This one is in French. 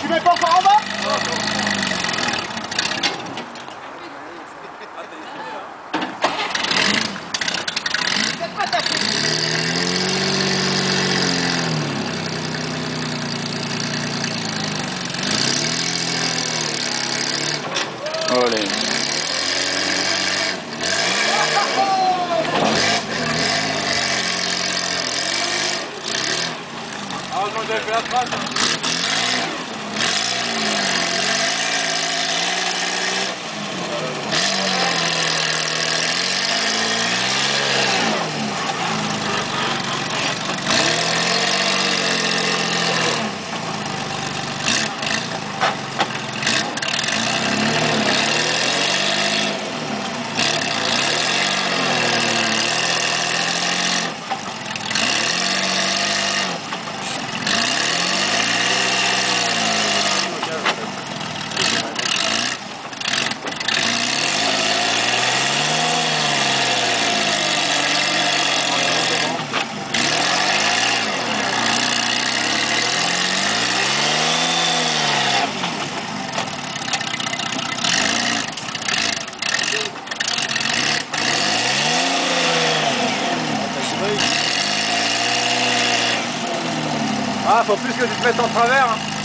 Tu mets pas encore en bas Nós vamos ver a Ah, faut plus que tu te mettes en travers. Hein.